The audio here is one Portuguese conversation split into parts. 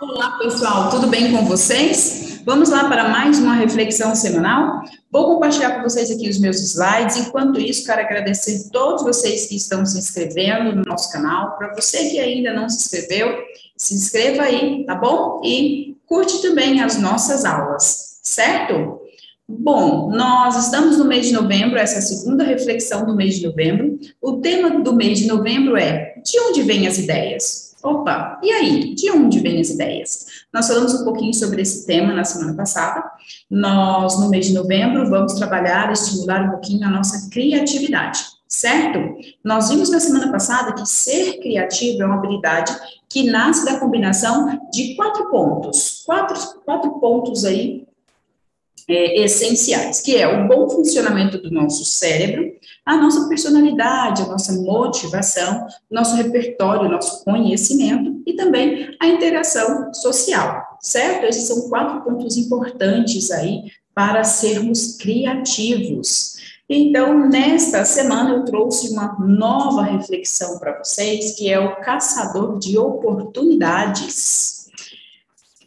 Olá, pessoal, tudo bem com vocês? Vamos lá para mais uma reflexão semanal? Vou compartilhar com vocês aqui os meus slides. Enquanto isso, quero agradecer todos vocês que estão se inscrevendo no nosso canal. Para você que ainda não se inscreveu, se inscreva aí, tá bom? E curte também as nossas aulas, certo? Bom, nós estamos no mês de novembro, essa é a segunda reflexão do mês de novembro. O tema do mês de novembro é: de onde vêm as ideias? Opa, e aí, de onde vêm as ideias? Nós falamos um pouquinho sobre esse tema na semana passada. Nós, no mês de novembro, vamos trabalhar, estimular um pouquinho a nossa criatividade, certo? Nós vimos na semana passada que ser criativo é uma habilidade que nasce da combinação de quatro pontos, quatro, quatro pontos aí é, essenciais, que é o bom funcionamento do nosso cérebro, a nossa personalidade, a nossa motivação, nosso repertório, nosso conhecimento e também a interação social, certo? Esses são quatro pontos importantes aí para sermos criativos. Então, nesta semana eu trouxe uma nova reflexão para vocês, que é o caçador de oportunidades.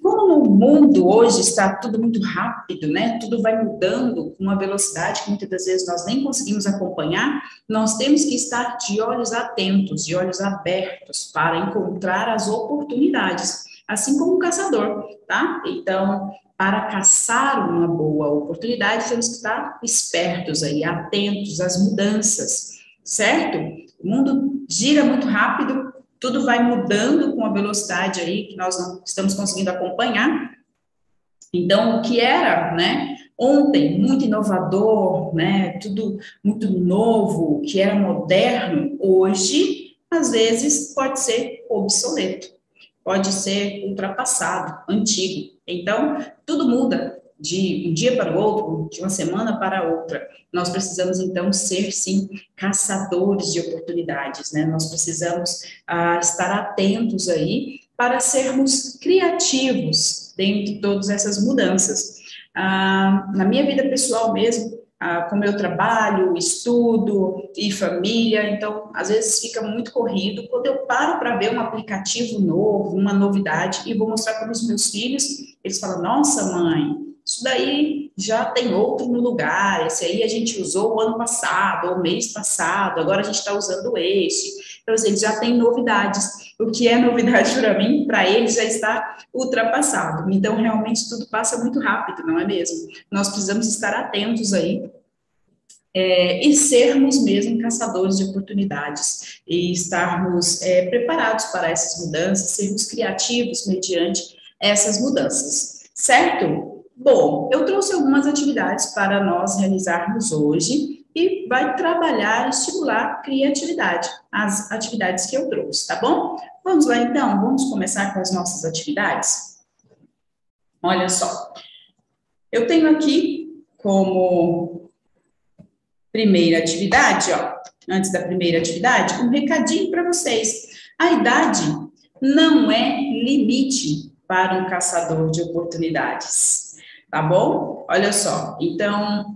Como no mundo hoje está tudo muito rápido, né? Tudo vai mudando com uma velocidade que muitas das vezes nós nem conseguimos acompanhar, nós temos que estar de olhos atentos, de olhos abertos para encontrar as oportunidades, assim como o caçador, tá? Então, para caçar uma boa oportunidade, temos que estar espertos aí, atentos às mudanças, certo? O mundo gira muito rápido, tudo vai mudando com a velocidade aí que nós não estamos conseguindo acompanhar. Então, o que era, né, ontem muito inovador, né, tudo muito novo, que era moderno, hoje, às vezes, pode ser obsoleto, pode ser ultrapassado, antigo. Então, tudo muda, de um dia para o outro, de uma semana para outra. Nós precisamos, então, ser, sim, caçadores de oportunidades, né? Nós precisamos ah, estar atentos aí para sermos criativos dentro de todas essas mudanças. Ah, na minha vida pessoal mesmo, ah, com meu trabalho, estudo e família, então às vezes fica muito corrido. Quando eu paro para ver um aplicativo novo, uma novidade, e vou mostrar para os meus filhos, eles falam: Nossa, mãe, isso daí já tem outro no lugar, esse aí a gente usou o ano passado, ou mês passado, agora a gente está usando este. Então, assim, já têm novidades. O que é novidade para mim, para eles já está ultrapassado. Então, realmente, tudo passa muito rápido, não é mesmo? Nós precisamos estar atentos aí é, e sermos mesmo caçadores de oportunidades e estarmos é, preparados para essas mudanças, sermos criativos mediante essas mudanças, certo? Bom, eu trouxe algumas atividades para nós realizarmos hoje e vai trabalhar estimular a criatividade, as atividades que eu trouxe, tá bom? Vamos lá então, vamos começar com as nossas atividades? Olha só, eu tenho aqui como primeira atividade, ó, antes da primeira atividade, um recadinho para vocês. A idade não é limite para um caçador de oportunidades tá bom? Olha só, então,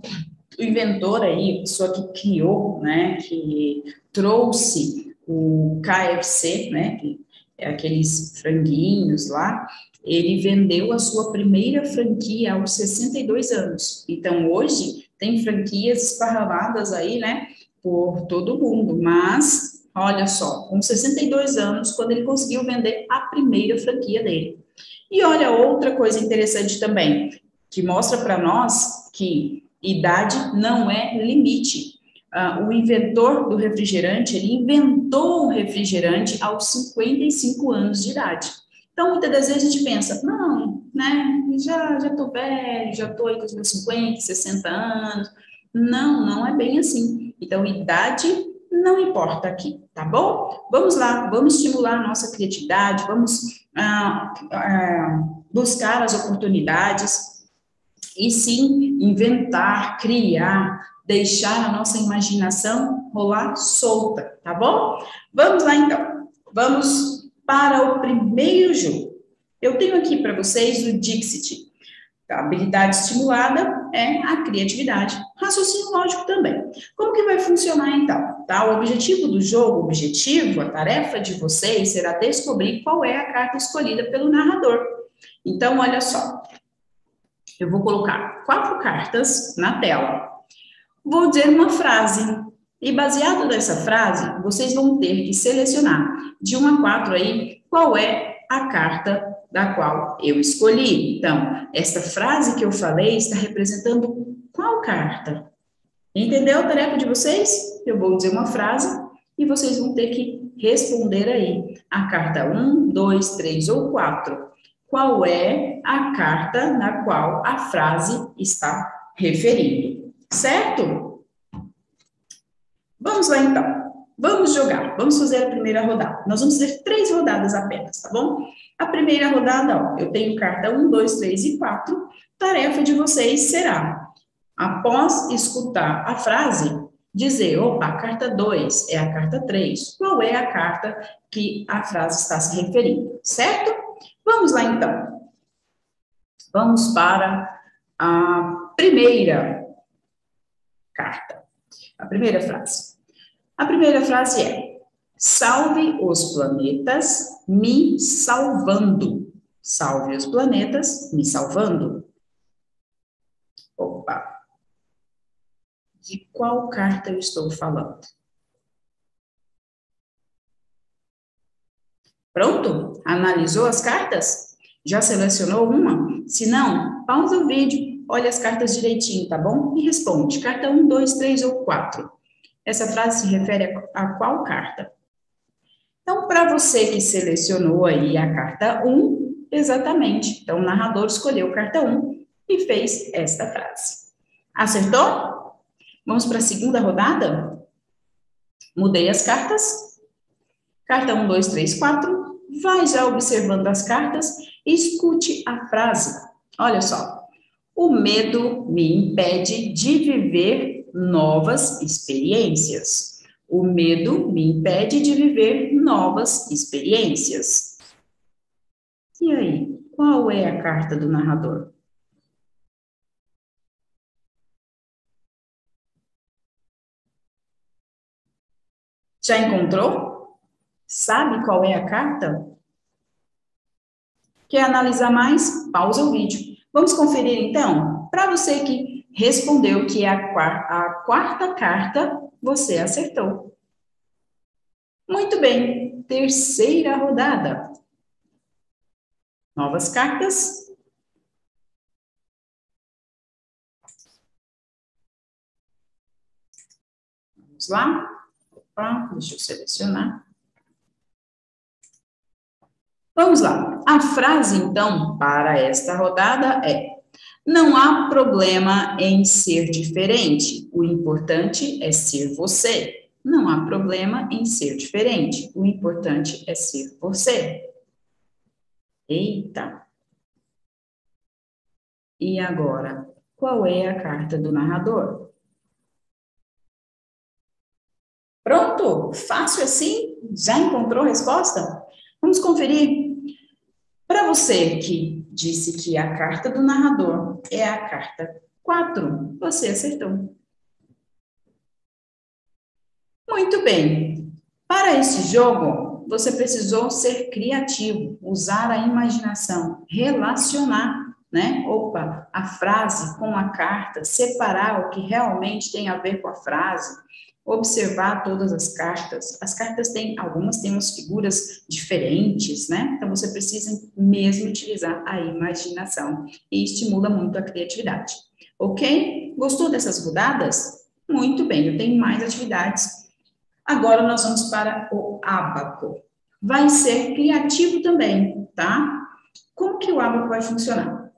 o inventor aí, a pessoa que criou, né, que trouxe o KFC, né, que é aqueles franguinhos lá, ele vendeu a sua primeira franquia aos 62 anos. Então, hoje, tem franquias esparramadas aí, né, por todo mundo, mas, olha só, com 62 anos, quando ele conseguiu vender a primeira franquia dele. E olha outra coisa interessante também, que mostra para nós que idade não é limite. Uh, o inventor do refrigerante, ele inventou o refrigerante aos 55 anos de idade. Então, muitas das vezes a gente pensa, não, né, já, já tô velho, já tô aí com os meus 50, 60 anos. Não, não é bem assim. Então, idade não importa aqui, tá bom? Vamos lá, vamos estimular a nossa criatividade, vamos ah, ah, buscar as oportunidades, e sim inventar, criar, deixar a nossa imaginação rolar solta, tá bom? Vamos lá então. Vamos para o primeiro jogo. Eu tenho aqui para vocês o Dixit. A habilidade estimulada é a criatividade, raciocínio lógico também. Como que vai funcionar então? Tá? O objetivo do jogo, o objetivo, a tarefa de vocês será descobrir qual é a carta escolhida pelo narrador. Então, olha só. Eu vou colocar quatro cartas na tela. Vou dizer uma frase. E baseado nessa frase, vocês vão ter que selecionar de 1 a 4 aí qual é a carta da qual eu escolhi. Então, esta frase que eu falei está representando qual carta? Entendeu a tarefa de vocês? Eu vou dizer uma frase e vocês vão ter que responder aí. A carta 1, 2, 3 ou 4. Qual é a carta na qual a frase está referindo? Certo? Vamos lá então. Vamos jogar, vamos fazer a primeira rodada. Nós vamos fazer três rodadas apenas, tá bom? A primeira rodada, ó, eu tenho carta 1, 2, 3 e 4. Tarefa de vocês será, após escutar a frase, dizer, opa, a carta 2 é a carta 3. Qual é a carta que a frase está se referindo, certo? Vamos lá, então. Vamos para a primeira carta, a primeira frase. A primeira frase é: Salve os planetas, me salvando. Salve os planetas, me salvando. Opa. De qual carta eu estou falando? Pronto? Analisou as cartas? Já selecionou uma? Se não, pausa o vídeo, olha as cartas direitinho, tá bom? E responde. Carta 1, 2, 3 ou 4. Essa frase se refere a, a qual carta? Então, para você que selecionou aí a carta 1, exatamente. Então, o narrador escolheu carta 1 e fez esta frase. Acertou? Vamos para a segunda rodada? Mudei as cartas. Carta 1, 2, 3, 4. Vai já observando as cartas e escute a frase. Olha só. O medo me impede de viver novas experiências. O medo me impede de viver novas experiências. E aí, qual é a carta do narrador? Já encontrou? Sabe qual é a carta? Quer analisar mais? Pausa o vídeo. Vamos conferir então? Para você que respondeu que a, a quarta carta você acertou. Muito bem, terceira rodada. Novas cartas. Vamos lá. Opa, deixa eu selecionar. Vamos lá. A frase, então, para esta rodada é: não há problema em ser diferente. O importante é ser você. Não há problema em ser diferente. O importante é ser você. Eita! E agora, qual é a carta do narrador? Pronto? Fácil assim? Já encontrou a resposta? Vamos conferir. Para você que disse que a carta do narrador é a carta 4. Você acertou. Muito bem. Para esse jogo, você precisou ser criativo, usar a imaginação, relacionar, né? Opa, a frase com a carta, separar o que realmente tem a ver com a frase, observar todas as cartas. As cartas têm, algumas têm umas figuras diferentes, né? Então você precisa mesmo utilizar a imaginação e estimula muito a criatividade. Ok? Gostou dessas rodadas? Muito bem, eu tenho mais atividades. Agora nós vamos para o abaco. Vai ser criativo também, tá? Como que o abaco vai funcionar?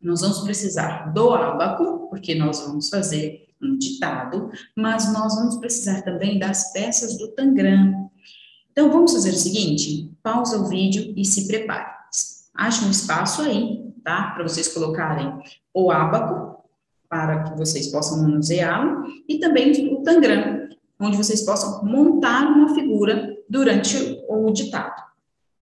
Nós vamos precisar do abaco, porque nós vamos fazer um ditado, mas nós vamos precisar também das peças do Tangram. Então, vamos fazer o seguinte, pausa o vídeo e se prepare. Ache um espaço aí, tá? Para vocês colocarem o ábaco, para que vocês possam manuseá-lo, e também o Tangram, onde vocês possam montar uma figura durante o ditado.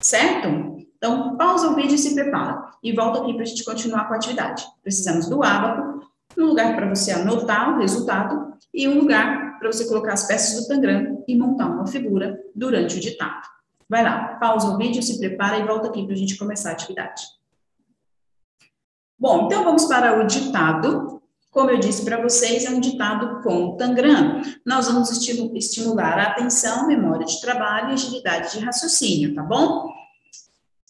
Certo? Então, pausa o vídeo e se prepara. E volta aqui para a gente continuar com a atividade. Precisamos do ábaco, um lugar para você anotar o resultado e um lugar para você colocar as peças do tangram e montar uma figura durante o ditado. Vai lá, pausa o vídeo, se prepara e volta aqui para a gente começar a atividade. Bom, então vamos para o ditado. Como eu disse para vocês, é um ditado com tangram. Nós vamos estimular a atenção, memória de trabalho e agilidade de raciocínio, tá bom?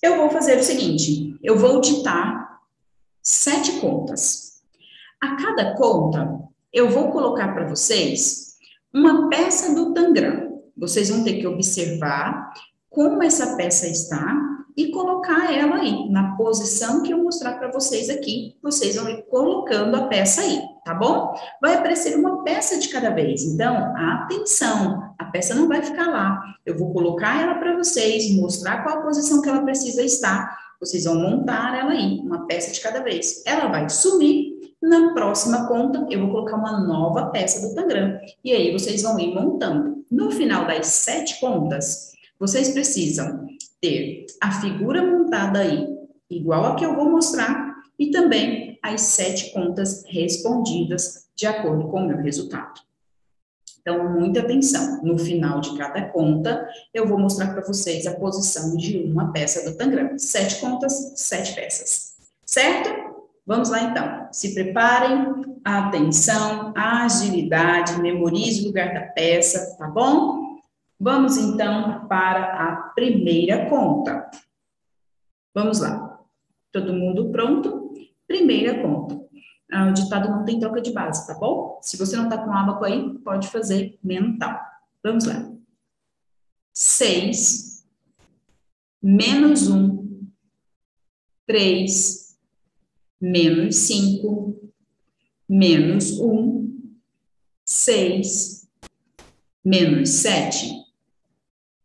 Eu vou fazer o seguinte, eu vou ditar sete contas. A cada conta, eu vou colocar para vocês uma peça do tangram. Vocês vão ter que observar como essa peça está e colocar ela aí, na posição que eu mostrar para vocês aqui. Vocês vão ir colocando a peça aí, tá bom? Vai aparecer uma peça de cada vez. Então, atenção, a peça não vai ficar lá. Eu vou colocar ela para vocês, mostrar qual a posição que ela precisa estar. Vocês vão montar ela aí, uma peça de cada vez. Ela vai sumir. Na próxima conta, eu vou colocar uma nova peça do Tangram. E aí, vocês vão ir montando. No final das sete contas, vocês precisam ter a figura montada aí, igual a que eu vou mostrar, e também as sete contas respondidas de acordo com o meu resultado. Então, muita atenção. No final de cada conta, eu vou mostrar para vocês a posição de uma peça do tangram. Sete contas, sete peças. Certo? Vamos lá então. Se preparem, atenção, agilidade, memorize o lugar da peça, tá bom? Vamos então para a primeira conta. Vamos lá. Todo mundo pronto? Primeira conta. Ah, o ditado não tem troca de base, tá bom? Se você não está com abaco aí, pode fazer mental. Vamos lá. 6 menos 1, 3, menos 5, menos 1, 6, menos 7,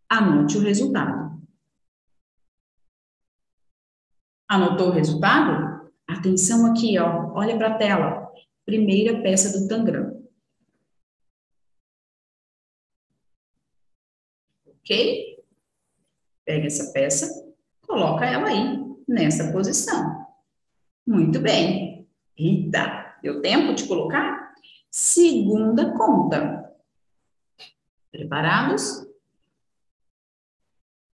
anote o resultado. Anotou o resultado? Atenção aqui, ó. Olha para a tela. Primeira peça do tangram. Ok? Pega essa peça, coloca ela aí, nessa posição. Muito bem. Eita, deu tempo de colocar? Segunda conta. Preparados?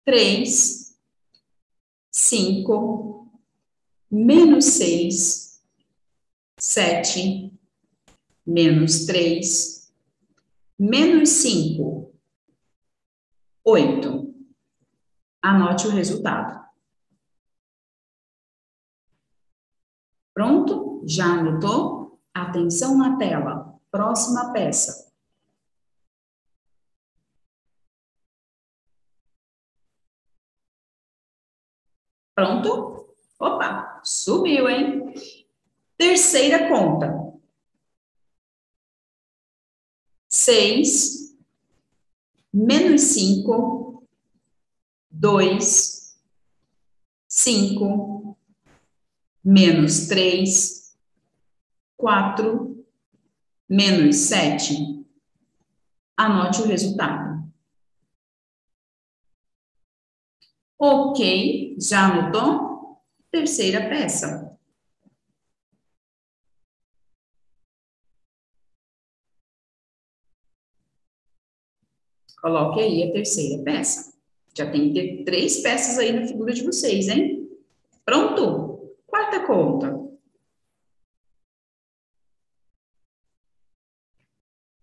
três, cinco, menos seis, sete, menos três, menos cinco, oito. Anote o resultado. Pronto? Já anotou? Atenção na tela. Próxima peça. Pronto? Opa, subiu, hein? Terceira conta. Seis menos cinco, dois, cinco, menos três, quatro, menos sete. Anote o resultado. Ok, já anotou? Terceira peça. Coloque aí a terceira peça. Já tem que ter três peças aí na figura de vocês, hein? Pronto? Quarta conta.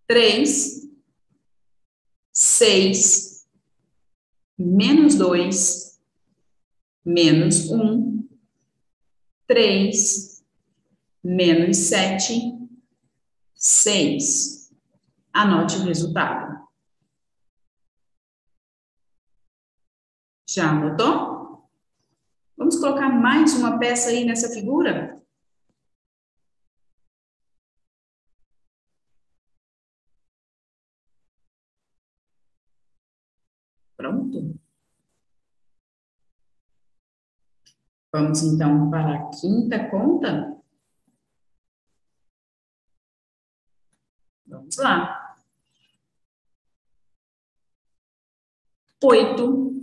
Três, seis, menos 2, menos 1, um, 3, menos 7, 6. Anote o resultado. Já anotou? Vamos colocar mais uma peça aí nessa figura? Pronto? Vamos então para a quinta conta? Vamos lá. Oito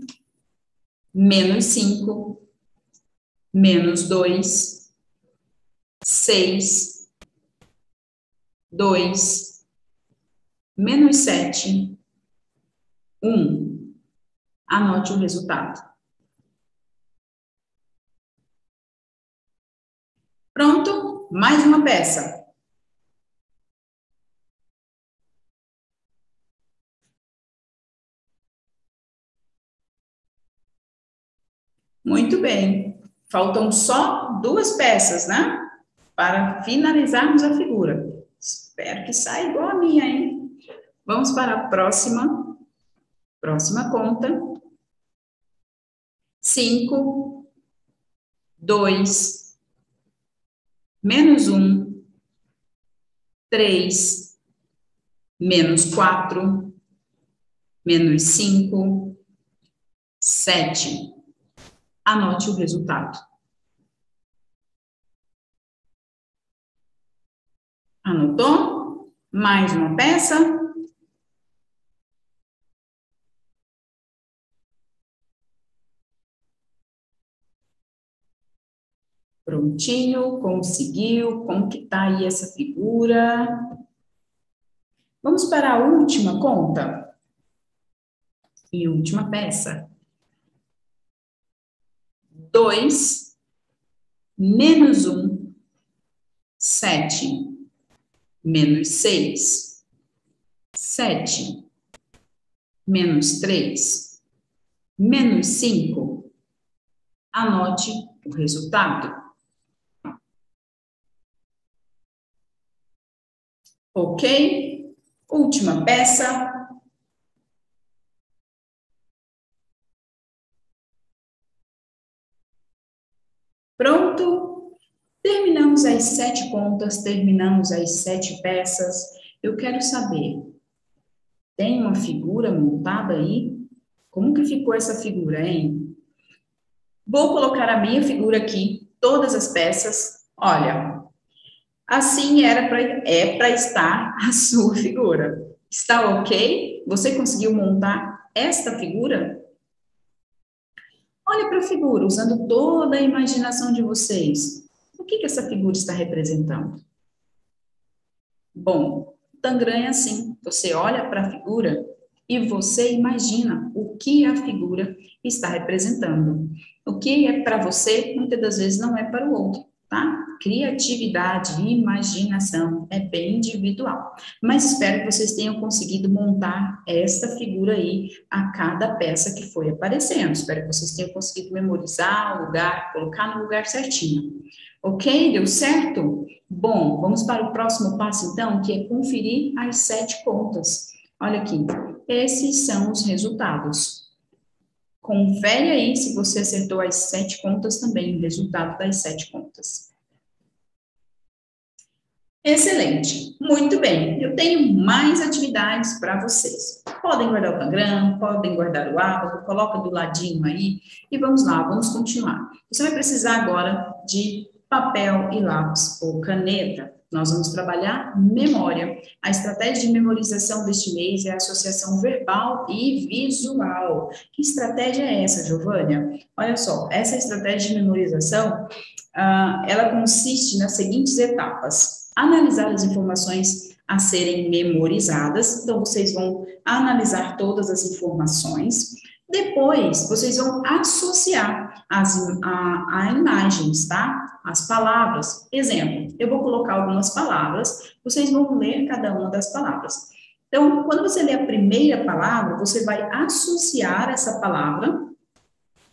menos 5, menos 2, 6, 2, menos 7, 1. Anote o resultado. Pronto? Mais uma peça. Muito bem. Faltam só duas peças, né? Para finalizarmos a figura. Espero que saia igual a minha, hein? Vamos para a próxima. Próxima conta. Cinco, dois, menos um, três, menos quatro, menos cinco, sete anote o resultado. Anotou? Mais uma peça. Prontinho, conseguiu. Como que tá aí essa figura? Vamos para a última conta. E última peça. 2 menos 1, 7, menos 6, 7, menos 3, menos 5. Anote o resultado. Ok? Última peça, sete contas, terminamos as sete peças. Eu quero saber, tem uma figura montada aí? Como que ficou essa figura, hein? Vou colocar a minha figura aqui, todas as peças. Olha, assim era pra, é para estar a sua figura. Está ok? Você conseguiu montar esta figura? Olhe para a figura, usando toda a imaginação de vocês. O que, que essa figura está representando? Bom, Tangram é assim: você olha para a figura e você imagina o que a figura está representando. O que é para você, muitas das vezes não é para o outro, tá? criatividade imaginação é bem individual. Mas espero que vocês tenham conseguido montar esta figura aí a cada peça que foi aparecendo. Espero que vocês tenham conseguido memorizar o lugar, colocar no lugar certinho. Ok? Deu certo? Bom, vamos para o próximo passo então, que é conferir as sete contas. Olha aqui, esses são os resultados. Confere aí se você acertou as sete contas também, o resultado das sete contas. Excelente, muito bem. Eu tenho mais atividades para vocês. Podem guardar o Tangram, podem guardar o ábaco, coloca do ladinho aí e vamos lá, vamos continuar. Você vai precisar agora de papel e lápis ou caneta. Nós vamos trabalhar memória. A estratégia de memorização deste mês é a associação verbal e visual. Que estratégia é essa, Giovânia? Olha só, essa estratégia de memorização, uh, ela consiste nas seguintes etapas analisar as informações a serem memorizadas. Então, vocês vão analisar todas as informações. Depois, vocês vão associar as a, a imagens, tá? As palavras. Exemplo, eu vou colocar algumas palavras, vocês vão ler cada uma das palavras. Então, quando você lê a primeira palavra, você vai associar essa palavra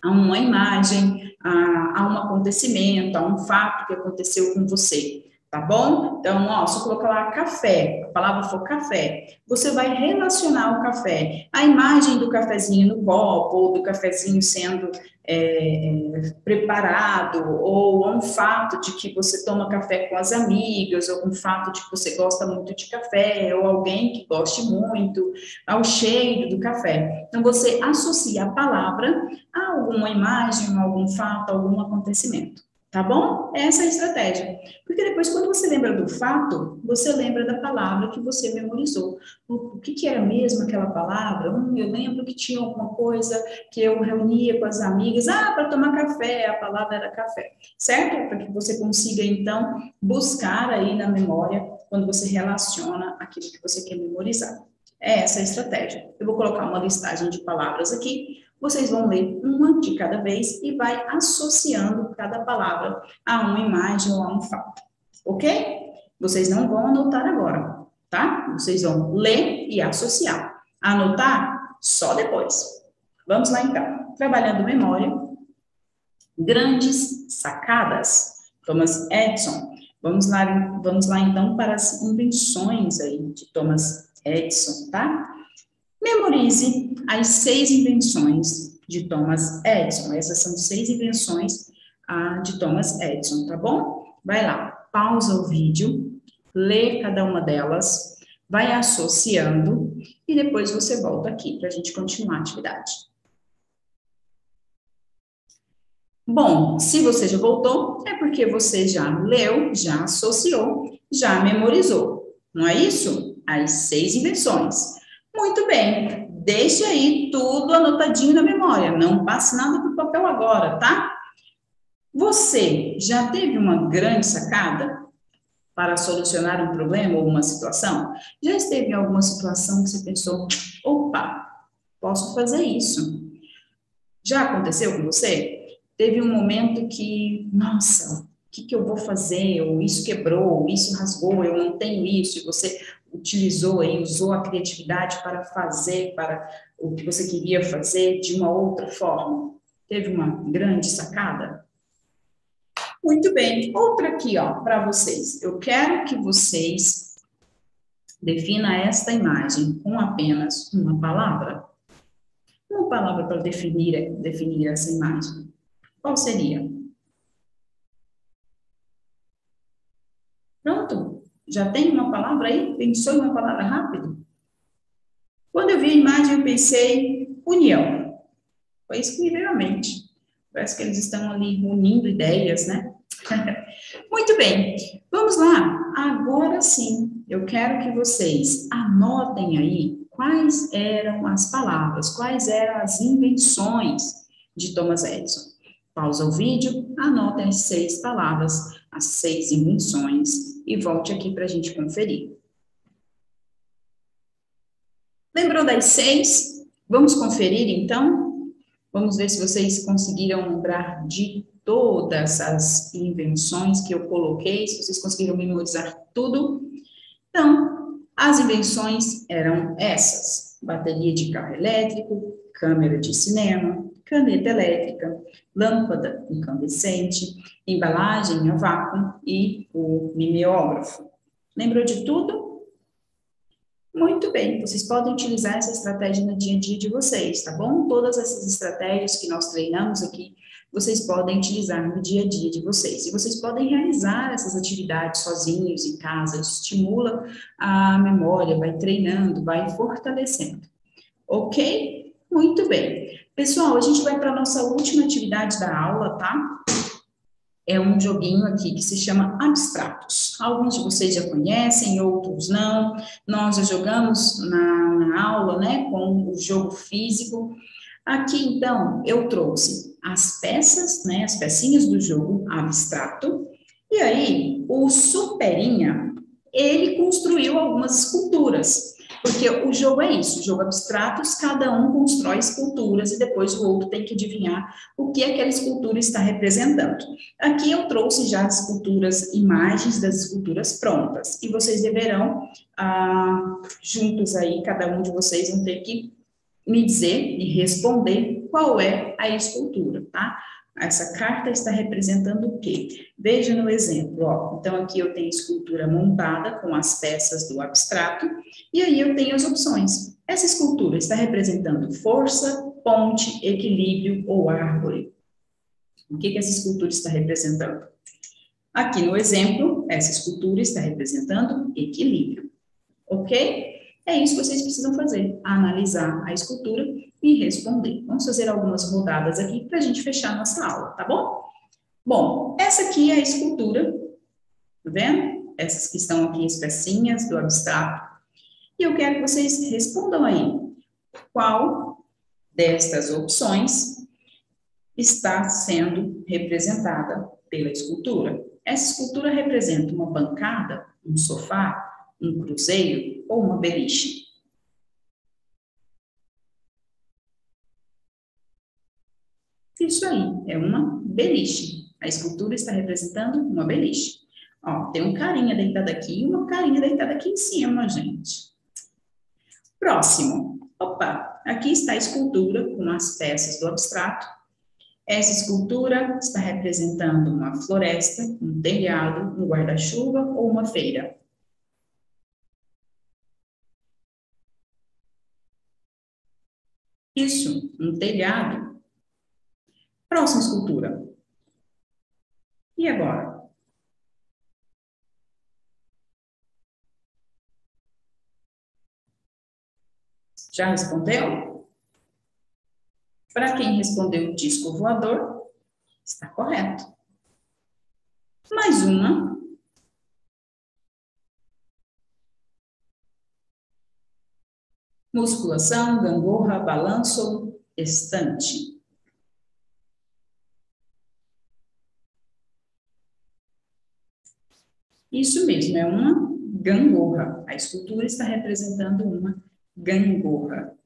a uma imagem, a, a um acontecimento, a um fato que aconteceu com você tá bom? Então, ó, se eu colocar lá café, palavra for café, você vai relacionar o café, a imagem do cafezinho no copo, ou do cafezinho sendo é, preparado, ou um fato de que você toma café com as amigas, ou um fato de que você gosta muito de café, ou alguém que goste muito, ao cheiro do café. Então, você associa a palavra a alguma imagem, a algum fato, a algum acontecimento Tá bom? Essa é a estratégia. Porque depois, quando você lembra do fato, você lembra da palavra que você memorizou. O, que, que era mesmo aquela palavra? Hum, eu lembro que tinha alguma coisa que eu reunia com as amigas. Ah, para tomar café, a palavra era café. Certo? Para que você consiga, então, buscar aí na memória quando você relaciona aquilo que você quer memorizar. É essa a estratégia. Eu vou colocar uma listagem de palavras aqui vocês vão ler uma de cada vez e vai associando cada palavra a uma imagem ou a um fato, ok? Vocês não vão anotar agora, tá? Vocês vão ler e associar. Anotar só depois. Vamos lá então. Trabalhando memória. Grandes sacadas. Thomas Edison. Vamos lá, vamos lá então para as invenções aí de Thomas Edison, tá? Memorize as seis invenções de Thomas Edison. Essas são seis invenções ah, de Thomas Edison, tá bom? Vai lá, pausa o vídeo, lê cada uma delas, vai associando e depois você volta aqui para a gente continuar a atividade. Bom, se você já voltou, é porque você já leu, já associou, já memorizou, não é isso? As seis invenções. Muito bem, deixe aí tudo anotadinho na memória, não passe nada para o papel agora, tá? Você já teve uma grande sacada para solucionar um problema ou uma situação? Já esteve em alguma situação que você pensou, opa, posso fazer isso? Já aconteceu com você? Teve um momento que, nossa, o que, que eu vou fazer? Ou isso quebrou, ou isso rasgou, eu não tenho isso, e você utilizou aí, usou a criatividade para fazer para o que você queria fazer de uma outra forma. Teve uma grande sacada? Muito bem. Outra aqui, ó, para vocês. Eu quero que vocês defina esta imagem com apenas uma palavra. Uma palavra para definir, definir essa imagem. Qual seria? Pronto? Já tem uma palavra aí? Pensou em uma palavra rápido? Quando eu vi a imagem, eu pensei união. Foi isso que me veio à mente. Parece que eles estão ali unindo ideias, né? Muito bem, vamos lá. Agora sim, eu quero que vocês anotem aí quais eram as palavras, quais eram as invenções de Thomas Edison. Pausa o vídeo, anotem as seis palavras, as seis invenções e volte aqui para a gente conferir. Lembrou das seis? Vamos conferir então? Vamos ver se vocês conseguiram lembrar de todas as invenções que eu coloquei, se vocês conseguiram memorizar tudo. Então, as invenções eram essas: bateria de carro elétrico, câmera de cinema, caneta elétrica, lâmpada incandescente, embalagem a vácuo e o mimeógrafo. Lembrou de tudo? Muito bem, vocês podem utilizar essa estratégia no dia a dia de vocês, tá bom? Todas essas estratégias que nós treinamos aqui, vocês podem utilizar no dia a dia de vocês. E vocês podem realizar essas atividades sozinhos, em casa, estimula a memória, vai treinando, vai fortalecendo. Ok? Muito bem. Pessoal, a gente vai para a nossa última atividade da aula, tá? É um joguinho aqui que se chama Abstratos. Alguns de vocês já conhecem, outros não. Nós já jogamos na, na aula, né, com o jogo físico. Aqui, então, eu trouxe as peças, né, as pecinhas do jogo abstrato. E aí, o Superinha, ele construiu algumas esculturas. Porque o jogo é isso, jogo abstratos, cada um constrói esculturas e depois o outro tem que adivinhar o que aquela escultura está representando. Aqui eu trouxe já as esculturas, imagens das esculturas prontas, e vocês deverão, ah, juntos aí, cada um de vocês vão ter que me dizer e responder qual é a escultura, tá? Essa carta está representando o quê? Veja no exemplo, ó. Então, aqui eu tenho escultura montada com as peças do abstrato, e aí eu tenho as opções. Essa escultura está representando força, ponte, equilíbrio ou árvore. O que, que essa escultura está representando? Aqui no exemplo, essa escultura está representando equilíbrio. Ok? É isso que vocês precisam fazer, analisar a escultura e responder. Vamos fazer algumas rodadas aqui para a gente fechar nossa aula, tá bom? Bom, essa aqui é a escultura, tá vendo? Essas que estão aqui, as pecinhas do abstrato. E eu quero que vocês respondam aí. Qual destas opções está sendo representada pela escultura? Essa escultura representa uma bancada, um sofá, um cruzeiro ou uma beliche? Isso aí, é uma beliche. A escultura está representando uma beliche. Ó, tem um carinha deitado aqui e uma carinha deitada aqui em cima, gente. Próximo. Opa, aqui está a escultura com as peças do abstrato. Essa escultura está representando uma floresta, um telhado, um guarda-chuva ou uma feira. Isso, um telhado. Próxima escultura. E agora? Já respondeu? Para quem respondeu disco voador, está correto. Mais uma. Musculação, gangorra, balanço, estante. Isso mesmo, é uma gangorra. A escultura está representando uma gangorra.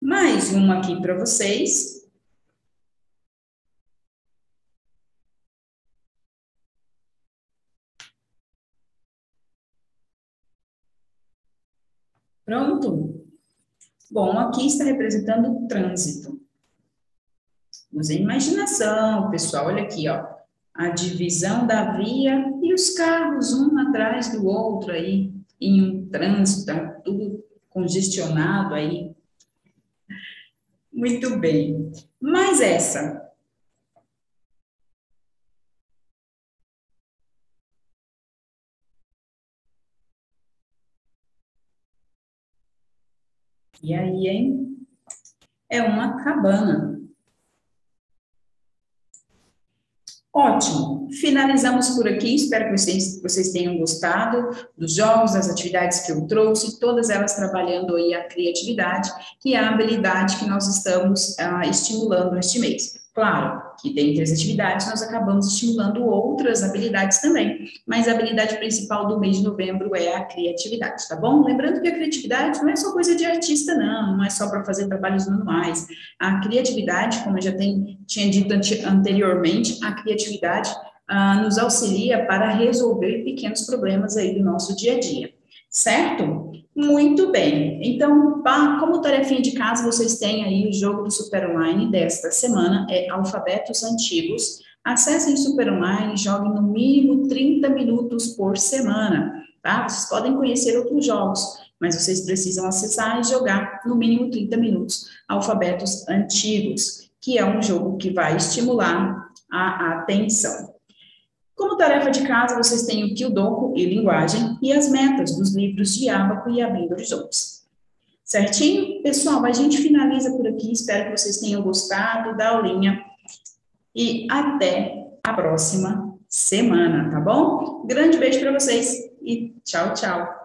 Mais uma aqui para vocês. Pronto? Bom, aqui está representando o trânsito. Usem imaginação, pessoal. Olha aqui, ó. A divisão da via e os carros um atrás do outro aí em um trânsito, tá tudo congestionado aí. Muito bem. Mais essa. E aí, hein? É uma cabana. Ótimo. Finalizamos por aqui. Espero que vocês, vocês tenham gostado dos jogos, das atividades que eu trouxe, todas elas trabalhando aí a criatividade, que é a habilidade que nós estamos ah, estimulando neste mês. Claro que dentre as atividades nós acabamos estimulando outras habilidades também, mas a habilidade principal do mês de novembro é a criatividade, tá bom? Lembrando que a criatividade não é só coisa de artista, não, não é só para fazer trabalhos manuais. A criatividade, como eu já tem, tinha dito anteriormente, a criatividade ah, nos auxilia para resolver pequenos problemas aí do nosso dia a dia, certo? Muito bem. Então, como tarefinha de casa, vocês têm aí o jogo do Super Online desta semana, é Alfabetos Antigos. Acessem o Super Online, joguem no mínimo 30 minutos por semana, tá? Vocês podem conhecer outros jogos, mas vocês precisam acessar e jogar no mínimo 30 minutos Alfabetos Antigos, que é um jogo que vai estimular a atenção. Como tarefa de casa, vocês têm o Kildoko e linguagem e as metas dos livros de Abaco e Abrindo Horizontes. Certinho? Pessoal, a gente finaliza por aqui. Espero que vocês tenham gostado da aulinha. E até a próxima semana, tá bom? Grande beijo para vocês e tchau, tchau.